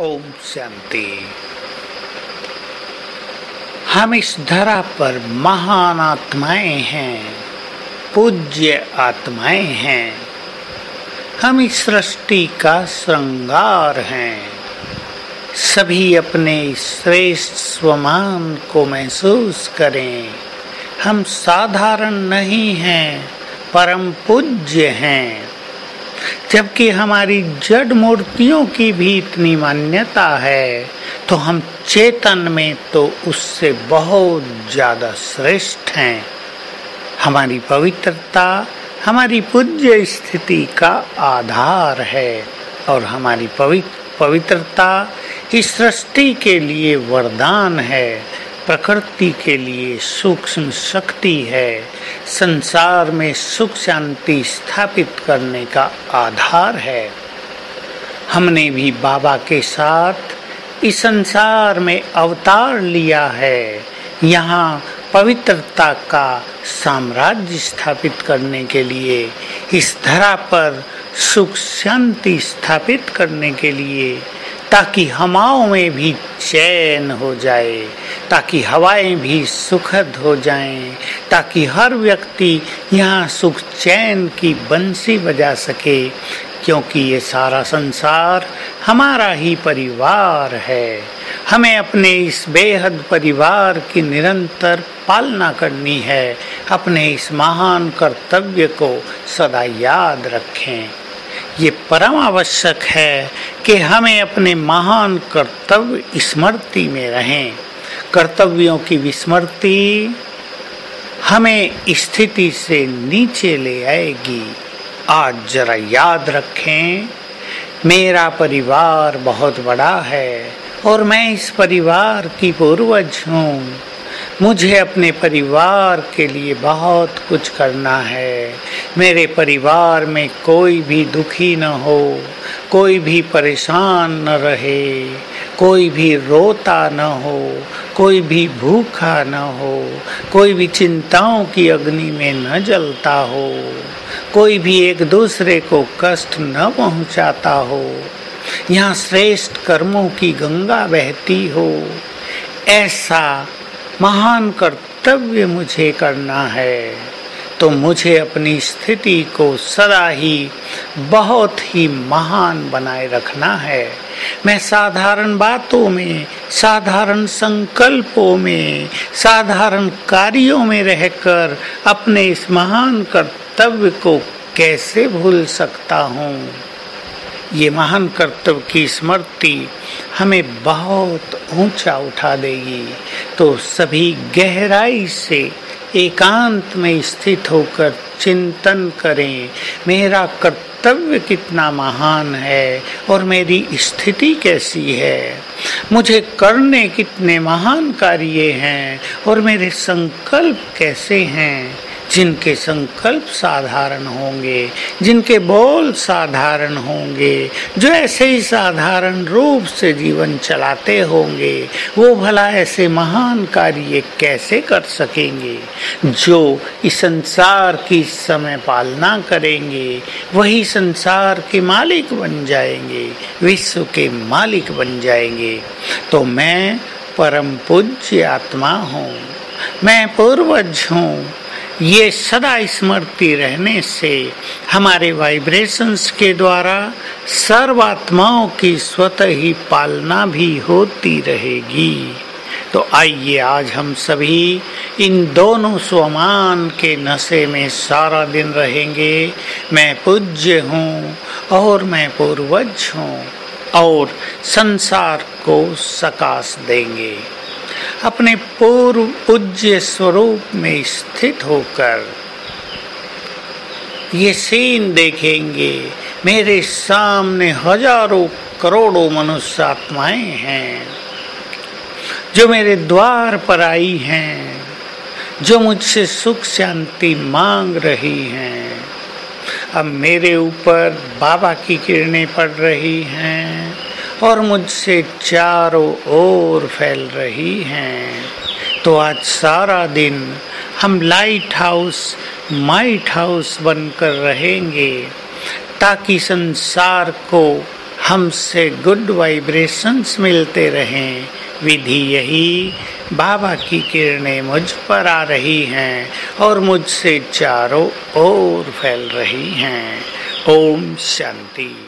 ओम शांति। हम इस धरा पर महान आत्माएँ हैं, पूज्य आत्माएँ हैं। हम इस सृष्टि का श्रृंगार हैं। सभी अपने श्रेष्ठ स्वमान को महसूस करें। हम साधारण नहीं हैं, परम पूज्य हैं। जबकि हमारी जड़ मूर्तियों की भी इतनी मान्यता है तो हम चेतन में तो उससे बहुत ज़्यादा श्रेष्ठ हैं। हमारी पवित्रता, हमारी पूज्य स्थिति का आधार है और हमारी पवित्र पवित्रता इस सृष्टि के लिए वरदान है। प्रकृति के लिए सूक्ष्म शक्ति है, संसार में सुख शांति स्थापित करने का आधार है। हमने भी बाबा के साथ इस संसार में अवतार लिया है। यहाँ पवित्रता का साम्राज्य स्थापित करने के लिए, इस धरा पर सुख शांति स्थापित करने के लिए ताकि हवाओं में भी चैन हो जाए ताकि हवाएँ भी सुखद हो जाएँ, ताकि हर व्यक्ति यहाँ सुख चैन की बंसी बजा सके क्योंकि ये सारा संसार हमारा ही परिवार है। हमें अपने इस बेहद परिवार की निरंतर पालना करनी है अपने इस महान कर्तव्य को सदा याद रखें। ये परम आवश्यक है कि हमें अपने महान कर्तव्य स्मृति में रहें। कर्तव्यों की विस्मृति हमें स्थिति से नीचे ले आएगी। आज जरा याद रखें, मेरा परिवार बहुत बड़ा है और मैं इस परिवार की पूर्वज हूँ। मुझे अपने परिवार के लिए बहुत कुछ करना है। मेरे परिवार में कोई भी दुखी न हो, कोई भी परेशान न रहे, कोई भी रोता न हो, कोई भी भूखा न हो, कोई भी चिंताओं की अग्नि में न जलता हो, कोई भी एक दूसरे को कष्ट न पहुंचाता हो। यहाँ श्रेष्ठ कर्मों की गंगा बहती हो। ऐसा महान कर्तव्य मुझे करना है तो मुझे अपनी स्थिति को सदा ही बहुत ही महान बनाए रखना है। मैं साधारण बातों में, साधारण संकल्पों में, साधारण कार्यों में रहकर अपने इस महान कर्तव्य को कैसे भूल सकता हूँ? ये महान कर्तव्य की स्मृति हमें बहुत ऊँचा उठा देगी। तो सभी गहराई से एकांत में स्थित होकर चिंतन करें, मेरा कर्तव्य कितना महान है और मेरी स्थिति कैसी है। मुझे करने कितने महान कार्य हैं और मेरे संकल्प कैसे हैं। जिनके संकल्प साधारण होंगे, जिनके बोल साधारण होंगे, जो ऐसे ही साधारण रूप से जीवन चलाते होंगे, वो भला ऐसे महान कार्य कैसे कर सकेंगे? जो इस संसार की समय पालना करेंगे, वही संसार के मालिक बन जाएँगे, विश्व के मालिक बन जाएँगे। तो मैं परम पूज्य आत्मा हूँ, मैं पूर्वज हूँ ये सदा स्मृति रहने से हमारे वाइब्रेशंस के द्वारा सर्वात्माओं की स्वतः ही पालना भी होती रहेगी। तो आइए आज हम सभी इन दोनों स्वमान के नशे में सारा दिन रहेंगे। मैं पूज्य हूँ और मैं पूर्वज हूँ और संसार को सकाश देंगे। अपने पूर्व पूज्य स्वरूप में स्थित होकर ये सीन देखेंगे। मेरे सामने हज़ारों करोड़ों मनुष्य आत्माएँ हैं, जो मेरे द्वार पर आई हैं, जो मुझसे सुख शांति मांग रही हैं। अब मेरे ऊपर बाबा की किरणें पड़ रही हैं। और मुझसे चारों ओर फैल रही हैं। तो आज सारा दिन हम लाइट हाउस माइट हाउस बनकर रहेंगे, ताकि संसार को हमसे गुड वाइब्रेशंस मिलते रहें। विधि यही बाबा की किरणें मुझ पर आ रही हैं और मुझसे चारों ओर फैल रही हैं। ओम शांति।